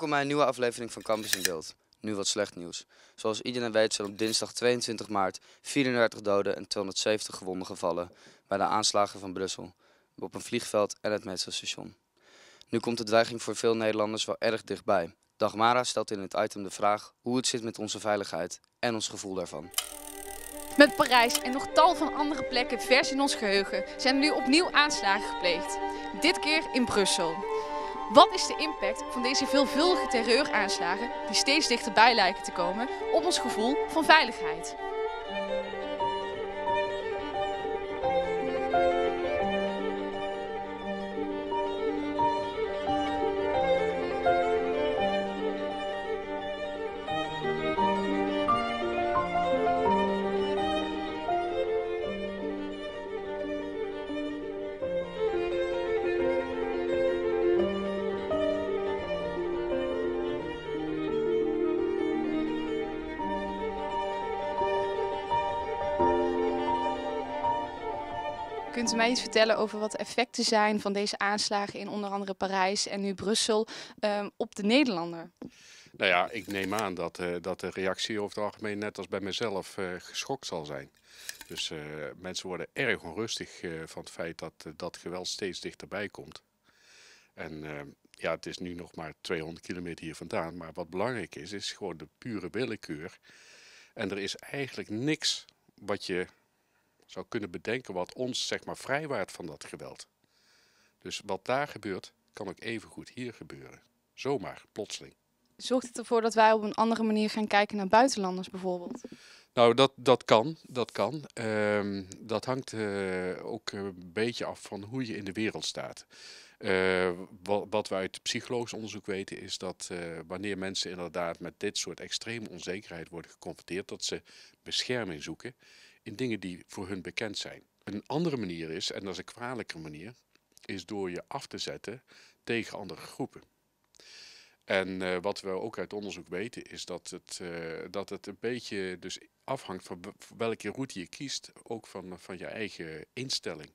Welkom bij een nieuwe aflevering van Campus in Beeld. Nu wat slecht nieuws. Zoals iedereen weet zijn op dinsdag 22 maart 34 doden en 270 gewonden gevallen bij de aanslagen van Brussel. Op een vliegveld en het metrostation. Nu komt de dreiging voor veel Nederlanders wel erg dichtbij. Dagmara stelt in het item de vraag hoe het zit met onze veiligheid en ons gevoel daarvan. Met Parijs en nog tal van andere plekken vers in ons geheugen zijn er nu opnieuw aanslagen gepleegd. Dit keer in Brussel. Wat is de impact van deze veelvuldige terreuraanslagen die steeds dichterbij lijken te komen op ons gevoel van veiligheid? Kunt u mij iets vertellen over wat de effecten zijn van deze aanslagen in onder andere Parijs en nu Brussel ehm, op de Nederlander? Nou ja, ik neem aan dat, eh, dat de reactie over het algemeen net als bij mezelf eh, geschokt zal zijn. Dus eh, mensen worden erg onrustig van het feit dat dat geweld steeds dichterbij komt. En eh, ja, het is nu nog maar 200 kilometer hier vandaan. Maar wat belangrijk is, is gewoon de pure willekeur. En er is eigenlijk niks wat je zou kunnen bedenken wat ons zeg maar vrijwaart van dat geweld. Dus wat daar gebeurt, kan ook even goed hier gebeuren. Zomaar, plotseling. Zorgt het ervoor dat wij op een andere manier gaan kijken naar buitenlanders bijvoorbeeld? Nou, dat, dat kan. Dat, kan. Ehm, dat hangt eh, ook een beetje af van hoe je in de wereld staat. Eh, wat, wat we uit psychologisch onderzoek weten is dat eh, wanneer mensen inderdaad met dit soort extreme onzekerheid worden geconfronteerd, dat ze bescherming zoeken in dingen die voor hun bekend zijn. Een andere manier is, en dat is een kwalijke manier, is door je af te zetten tegen andere groepen. En eh, wat we ook uit onderzoek weten is dat het, eh, dat het een beetje dus afhangt van welke route je kiest, ook van, van je eigen instelling.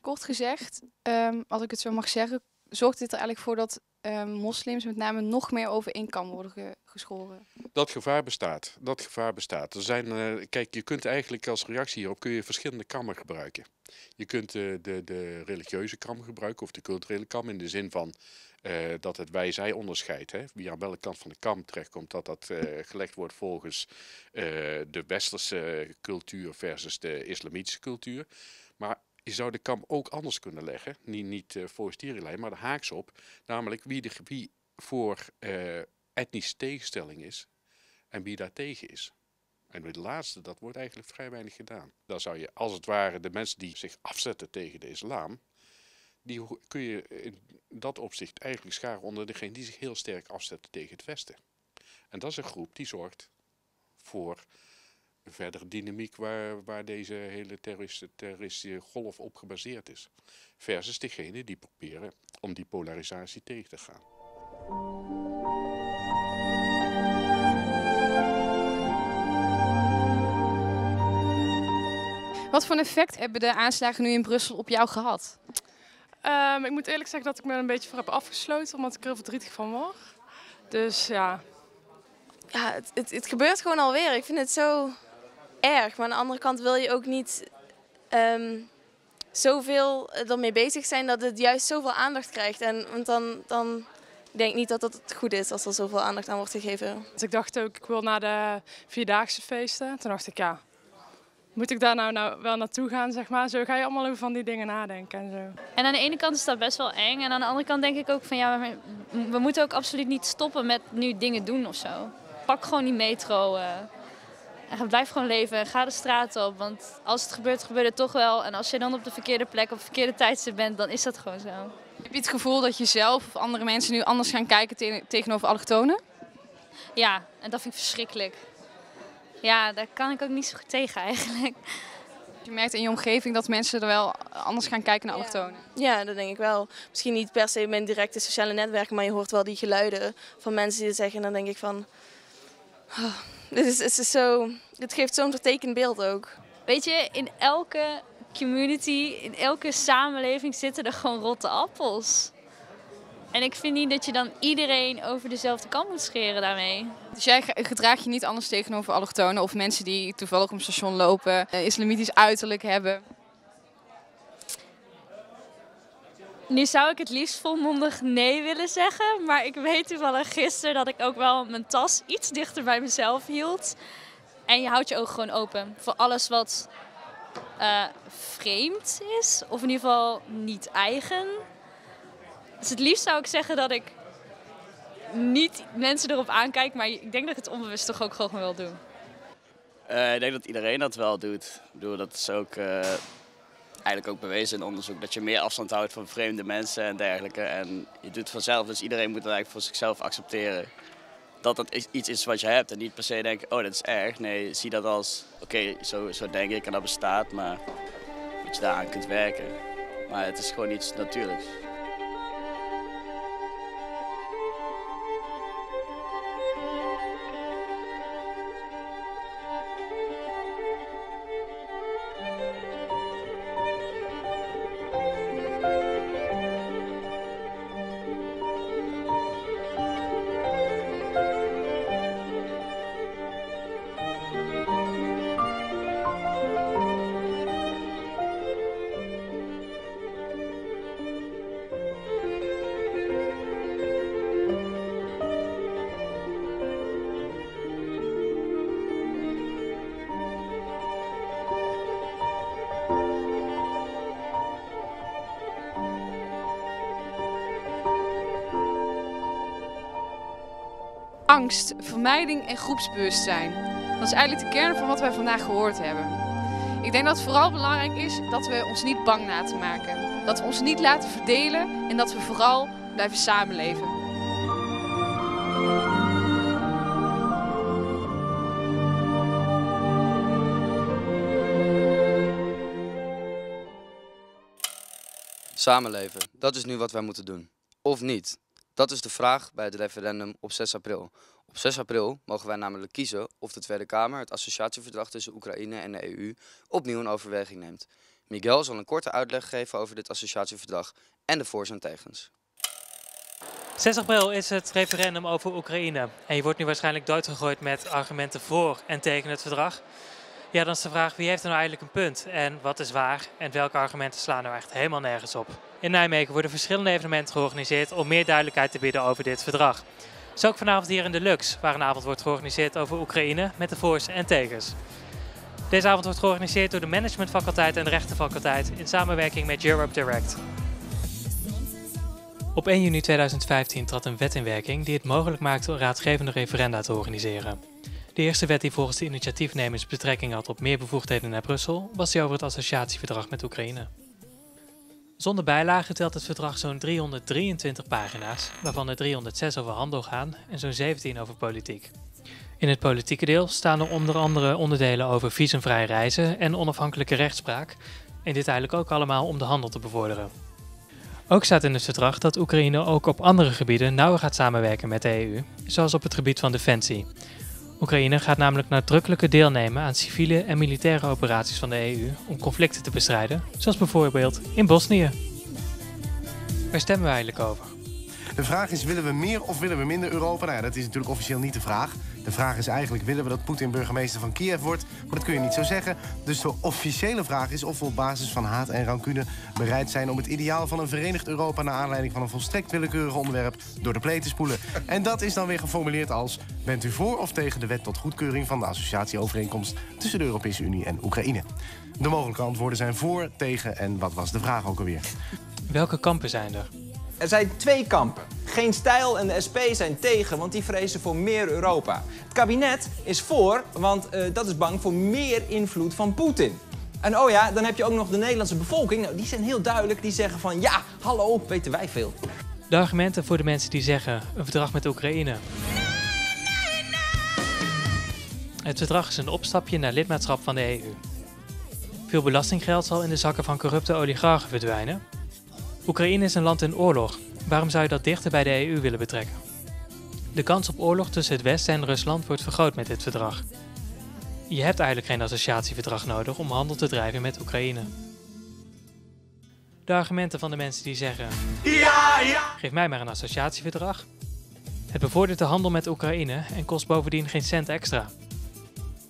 Kort gezegd, ehm, als ik het zo mag zeggen, zorgt dit er eigenlijk voor dat ehm, moslims met name nog meer over één kam worden geschoren? Dat gevaar bestaat. Dat gevaar bestaat. Er zijn, eh, kijk, je kunt eigenlijk als reactie hierop kun je verschillende kammen gebruiken. Je kunt eh, de, de religieuze kam gebruiken of de culturele kam in de zin van eh, dat het wij-zij onderscheid, hè, wie aan welke kant van de kam terechtkomt, dat dat gelegd wordt volgens de westerse cultuur versus de islamitische cultuur. Maar je zou de kam ook anders kunnen leggen, niet, niet voor stierenlijn, maar de haaks op, namelijk wie, de, wie voor etnische tegenstelling is en wie daar tegen is. En het laatste, dat wordt eigenlijk vrij weinig gedaan. Dan zou je als het ware de mensen die zich afzetten tegen de islam, die kun je in dat opzicht eigenlijk scharen onder degene die zich heel sterk afzetten tegen het Westen. En dat is een groep die zorgt voor een verdere dynamiek waar, waar deze hele terroristische, terroristische golf op gebaseerd is. Versus degene die proberen om die polarisatie tegen te gaan. Wat voor een effect hebben de aanslagen nu in Brussel op jou gehad? Ehm, ik moet eerlijk zeggen dat ik me er een beetje voor heb afgesloten, omdat ik er heel verdrietig van word. Dus ja, ja, het, het, het gebeurt gewoon alweer. Ik vind het zo erg. Maar aan de andere kant wil je ook niet ehm, zoveel ermee bezig zijn dat het juist zoveel aandacht krijgt. En, want dan, dan denk ik niet dat het goed is als er zoveel aandacht aan wordt gegeven. dus ik dacht ook, ik wil naar de Vierdaagse feesten. Toen dacht ik, ja, moet ik daar nou, nou wel naartoe gaan, zeg maar. Zo ga je allemaal over van die dingen nadenken en zo. En aan de ene kant is dat best wel eng. En aan de andere kant denk ik ook van ja, we moeten ook absoluut niet stoppen met nu dingen doen of zo. Pak gewoon die metro. eh, en ga- blijf gewoon leven. Ga de straat op. Want als het gebeurt, gebeurt het toch wel. En als je dan op de verkeerde plek, op het verkeerde tijdstip bent, dan is dat gewoon zo. Heb je het gevoel dat je zelf of andere mensen nu anders gaan kijken te- tegenover allochtonen? Ja, en dat vind ik verschrikkelijk. Ja, daar kan ik ook niet zo goed tegen eigenlijk. Je merkt in je omgeving dat mensen er wel anders gaan kijken naar allochtonen. Ja, dat denk ik wel. Misschien niet per se met directe sociale netwerken, maar je hoort wel die geluiden van mensen die het zeggen. En dan denk ik van, oh, dit, is, het is zo, dit geeft zo'n vertekend beeld ook. Weet je, in elke community, in elke samenleving zitten er gewoon rotte appels. En ik vind niet dat je dan iedereen over dezelfde kant moet scheren daarmee. Dus jij ge- gedraagt je niet anders tegenover allochtonen of mensen die toevallig op een station lopen, eh, islamitisch uiterlijk hebben. Nu zou ik het liefst volmondig nee willen zeggen. Maar ik weet toevallig gisteren dat ik ook wel mijn tas iets dichter bij mezelf hield. En je houdt je ogen gewoon open voor alles wat eh, vreemd is. Of in ieder geval niet eigen. Dus het liefst zou ik zeggen dat ik niet mensen erop aankijk. Maar ik denk dat ik het onbewust toch ook gewoon wil doen. Eh, ik denk dat iedereen dat wel doet. Ik bedoel, dat is ook eh, eigenlijk ook bewezen in onderzoek. Dat je meer afstand houdt van vreemde mensen en dergelijke. En je doet het vanzelf, dus iedereen moet dat eigenlijk voor zichzelf accepteren. Dat dat iets is wat je hebt en niet per se denken, oh dat is erg. Nee, zie dat als, oké, zo, zo denk ik en dat bestaat, maar dat je daaraan kunt werken. Maar het is gewoon iets natuurlijks. Angst, vermijding en groepsbewustzijn. Dat is eigenlijk de kern van wat wij vandaag gehoord hebben. Ik denk dat het vooral belangrijk is dat we ons niet bang laten maken. Dat we ons niet laten verdelen en dat we vooral blijven samenleven. Samenleven, dat is nu wat wij moeten doen. Of niet? Dat is de vraag bij het referendum op 6 april. Op 6 april mogen wij namelijk kiezen of de Tweede Kamer het associatieverdrag tussen Oekraïne en de EU opnieuw in overweging neemt. Miguel zal een korte uitleg geven over dit associatieverdrag en de voor's en tegens. 6 april is het referendum over Oekraïne. En je wordt nu waarschijnlijk doodgegooid met argumenten voor en tegen het verdrag. Ja, dan is de vraag wie heeft er nou eigenlijk een punt? En wat is waar? En welke argumenten slaan nou echt helemaal nergens op? In Nijmegen worden verschillende evenementen georganiseerd om meer duidelijkheid te bieden over dit verdrag. Zo ook vanavond hier in de Lux, waar een avond wordt georganiseerd over Oekraïne met de voor's en tegens. Deze avond wordt georganiseerd door de managementfaculteit en de rechtenfaculteit in samenwerking met Europe Direct. Op 1 juni 2015 trad een wet in werking die het mogelijk maakte raadgevende referenda te organiseren. De eerste wet die volgens de initiatiefnemers betrekking had op meer bevoegdheden naar Brussel, was die over het associatieverdrag met Oekraïne. Zonder bijlage telt het verdrag zo'n 323 pagina's, waarvan er 306 over handel gaan en zo'n 17 over politiek. In het politieke deel staan er onder andere onderdelen over visumvrij reizen en onafhankelijke rechtspraak, en dit eigenlijk ook allemaal om de handel te bevorderen. Ook staat in het verdrag dat Oekraïne ook op andere gebieden nauwer gaat samenwerken met de EU, zoals op het gebied van defensie. Oekraïne gaat namelijk nadrukkelijker deelnemen aan civiele en militaire operaties van de EU om conflicten te bestrijden, zoals bijvoorbeeld in Bosnië. Waar stemmen we eigenlijk over? De vraag is, willen we meer of willen we minder Europa? Nou ja, dat is natuurlijk officieel niet de vraag. De vraag is eigenlijk, willen we dat Poetin burgemeester van Kiev wordt? Maar dat kun je niet zo zeggen. Dus de officiële vraag is of we op basis van haat en rancune... bereid zijn om het ideaal van een verenigd Europa... naar aanleiding van een volstrekt willekeurig onderwerp door de pleet te spoelen. En dat is dan weer geformuleerd als... bent u voor of tegen de wet tot goedkeuring van de associatieovereenkomst... tussen de Europese Unie en Oekraïne? De mogelijke antwoorden zijn voor, tegen en wat was de vraag ook alweer? Welke kampen zijn er? Er zijn twee kampen. Geen Stijl en de SP zijn tegen, want die vrezen voor meer Europa. Het kabinet is voor, want eh, dat is bang voor meer invloed van Poetin. En oh ja, dan heb je ook nog de Nederlandse bevolking. Nou, die zijn heel duidelijk. Die zeggen van ja, hallo, weten wij veel. De argumenten voor de mensen die zeggen een verdrag met Oekraïne. Het verdrag is een opstapje naar lidmaatschap van de EU. Veel belastinggeld zal in de zakken van corrupte oligarchen verdwijnen. Oekraïne is een land in oorlog. Waarom zou je dat dichter bij de EU willen betrekken? De kans op oorlog tussen het Westen en Rusland wordt vergroot met dit verdrag. Je hebt eigenlijk geen associatieverdrag nodig om handel te drijven met Oekraïne. De argumenten van de mensen die zeggen: Geef mij maar een associatieverdrag. Het bevordert de handel met Oekraïne en kost bovendien geen cent extra.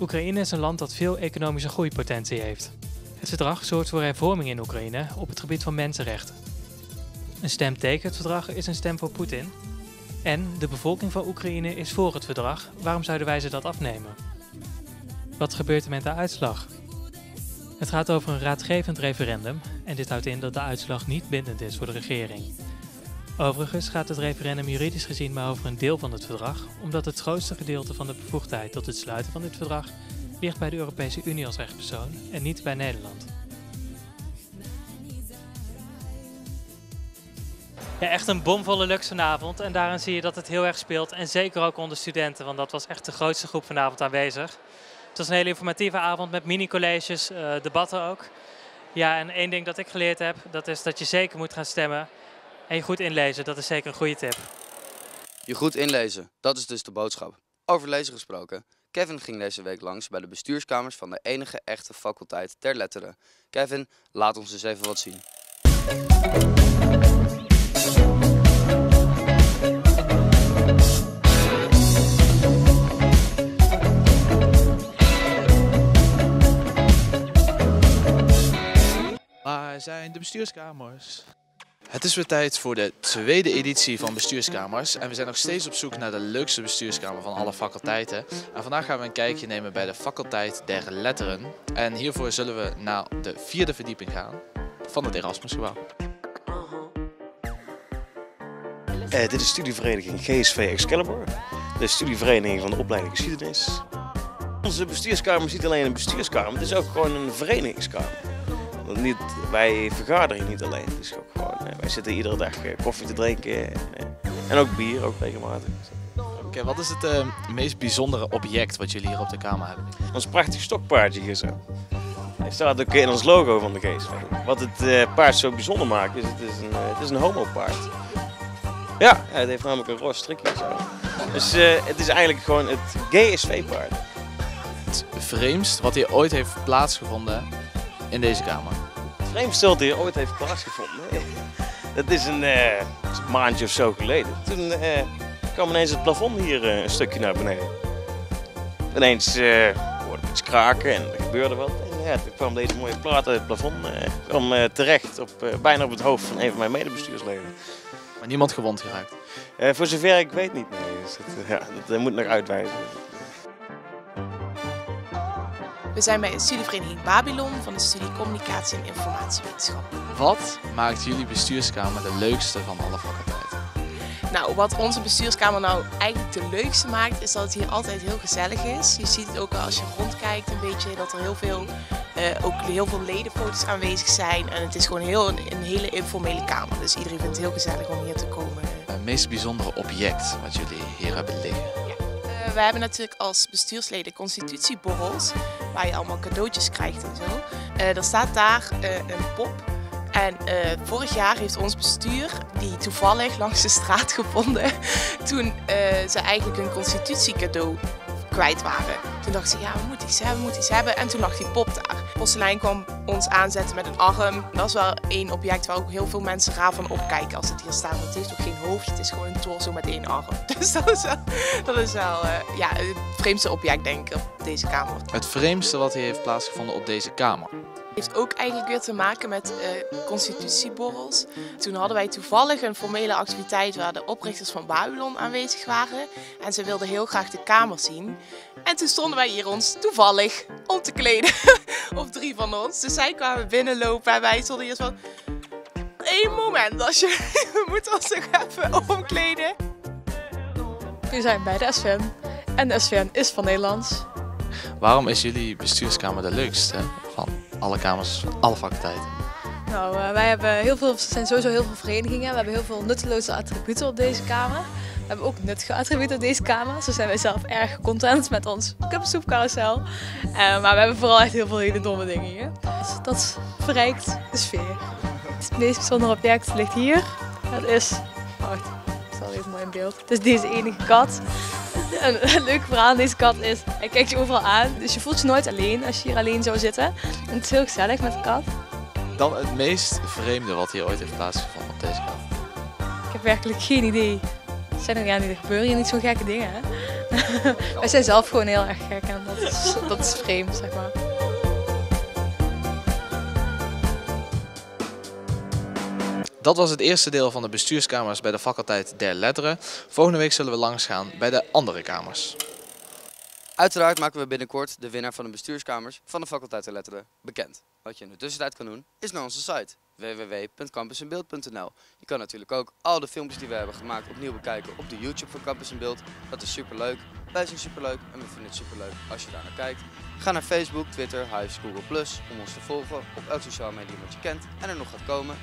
Oekraïne is een land dat veel economische groeipotentie heeft. Het verdrag zorgt voor hervorming in Oekraïne op het gebied van mensenrechten. Een stem tegen het verdrag is een stem voor Poetin. En de bevolking van Oekraïne is voor het verdrag. Waarom zouden wij ze dat afnemen? Wat gebeurt er met de uitslag? Het gaat over een raadgevend referendum en dit houdt in dat de uitslag niet bindend is voor de regering. Overigens gaat het referendum juridisch gezien maar over een deel van het verdrag, omdat het grootste gedeelte van de bevoegdheid tot het sluiten van dit verdrag ligt bij de Europese Unie als rechtspersoon en niet bij Nederland. Ja, echt een bomvolle Lux vanavond en daarin zie je dat het heel erg speelt en zeker ook onder studenten, want dat was echt de grootste groep vanavond aanwezig. Het was een hele informatieve avond met mini-colleges, uh, debatten ook. Ja, en één ding dat ik geleerd heb, dat is dat je zeker moet gaan stemmen en je goed inlezen. Dat is zeker een goede tip. Je goed inlezen, dat is dus de boodschap. Over lezen gesproken. Kevin ging deze week langs bij de bestuurskamers van de enige echte faculteit ter letteren. Kevin, laat ons eens even wat zien. Bestuurskamers? Het is weer tijd voor de tweede editie van Bestuurskamers. En we zijn nog steeds op zoek naar de leukste bestuurskamer van alle faculteiten. En vandaag gaan we een kijkje nemen bij de faculteit der letteren. En hiervoor zullen we naar de vierde verdieping gaan van het Erasmusgebouw. Uh, dit is studievereniging GSV Excalibur. De studievereniging van de opleiding geschiedenis. Onze bestuurskamer is niet alleen een bestuurskamer, het is ook gewoon een verenigingskamer. Niet, wij vergaderen niet alleen. Is ook gewoon, eh, wij zitten iedere dag eh, koffie te drinken en, eh, en ook bier, ook regelmatig. Oké, wat is het uh, meest bijzondere object wat jullie hier op de kamer hebben? Ons prachtig stokpaardje hier zo. Hij staat ook in ons logo van de GSV. Wat het uh, paard zo bijzonder maakt, is het is een, het is een homopaard. Ja, het heeft namelijk een roze strikje zo. Dus het is eigenlijk gewoon het GSV-paard. Het vreemdst wat hier ooit heeft plaatsgevonden in deze kamer. Vreemdste wat hier ooit heeft plaatsgevonden. Dat is een, uh, maandje of zo geleden. Toen uh, kwam ineens het plafond hier uh, een stukje naar beneden. Ineens hoorde ik iets kraken en er gebeurde wat. En ja, toen kwam deze mooie plaat uit het plafond kwam, terecht op, bijna op het hoofd van een van mijn medebestuursleden. Maar niemand gewond geraakt? voor zover ik weet niet, nee. Dus dat, ja, dat moet nog uitwijzen. We zijn bij de studievereniging Babylon van de studie Communicatie en Informatiewetenschap. Wat maakt jullie bestuurskamer de leukste van alle faculteiten? Nou, wat onze bestuurskamer nou eigenlijk de leukste maakt, is dat het hier altijd heel gezellig is. Je ziet het ook als je rondkijkt een beetje, dat er heel veel, uh, ook heel veel ledenfoto's aanwezig zijn. En het is gewoon heel, een, een hele informele kamer. Dus iedereen vindt het heel gezellig om hier te komen. Het meest bijzondere object wat jullie hier hebben liggen? Ja. Uh, we hebben natuurlijk als bestuursleden constitutieborrels, waar je allemaal cadeautjes krijgt en zo. Uh, er staat daar uh, een pop. En vorig jaar heeft ons bestuur, die toevallig langs de straat gevonden, toen ze eigenlijk een constitutiecadeau kwijt waren. Toen dacht ze, ja, we moeten iets hebben, we moeten iets hebben. En toen lag die pop daar. Porselein kwam ons aanzetten met een arm. Dat is wel één object waar ook heel veel mensen raar van opkijken als het hier staat. Want het heeft ook geen hoofd, het is gewoon een torso met één arm. Dus dat is wel, dat is wel uh, ja, het vreemdste object, denk ik, op deze kamer. Het vreemdste wat hier heeft plaatsgevonden op deze kamer? Heeft ook eigenlijk weer te maken met uh, constitutieborrels. Toen hadden wij toevallig een formele activiteit waar de oprichters van Babylon aanwezig waren. En ze wilden heel graag de kamer zien. En toen stonden wij hier ons toevallig om te kleden. of drie van ons. Dus zij kwamen binnenlopen en wij stonden hier van... Eén moment, als je... we moeten ons nog even omkleden. We zijn bij de SVN. En de SVN is van Nederlands. Waarom is jullie bestuurskamer de leukste van alle kamers, alle faculteiten? Nou, uh, wij hebben heel veel, zijn sowieso heel veel verenigingen. We hebben heel veel nutteloze attributen op deze kamer. We hebben ook nuttige attributen op deze kamer. Zo zijn wij zelf erg content met ons cupsoepcarousel. Uh, maar we hebben vooral echt heel veel hele domme dingen hier. Dus dat verrijkt de sfeer. Het meest bijzondere object ligt hier. Dat is... Wacht, zal even mooi in beeld. Het is deze enige kat. Een, leuk verhaal aan deze kat is, hij kijkt je overal aan. Dus je voelt je nooit alleen als je hier alleen zou zitten. En het is heel gezellig met de kat. dan het meest vreemde wat hier ooit heeft plaatsgevonden op deze kamer? Ik heb werkelijk geen idee. Het zijn er, ja, er gebeuren hier niet zo gekke dingen. Hè? Wij zijn zelf gewoon heel erg gek en dat is, dat is vreemd, zeg maar. Dat was het eerste deel van de bestuurskamers bij de faculteit der letteren. Volgende week zullen we langs gaan bij de andere kamers. Uiteraard maken we binnenkort de winnaar van de bestuurskamers van de faculteit der letteren bekend. Wat je in de tussentijd kan doen, is naar onze site www.campusinbeeld.nl. Je kan natuurlijk ook al de filmpjes die we hebben gemaakt opnieuw bekijken op de YouTube van Campus in Beeld. Dat is super leuk. Wij zijn super leuk en we vinden het super leuk als je daar naar kijkt. Ga naar Facebook, Twitter, Hives, Google Plus om ons te volgen op elk sociaal medium wat je kent en er nog gaat komen.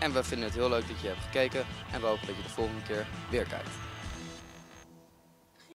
En we vinden het heel leuk dat je hebt gekeken en we hopen dat je de volgende keer weer kijkt.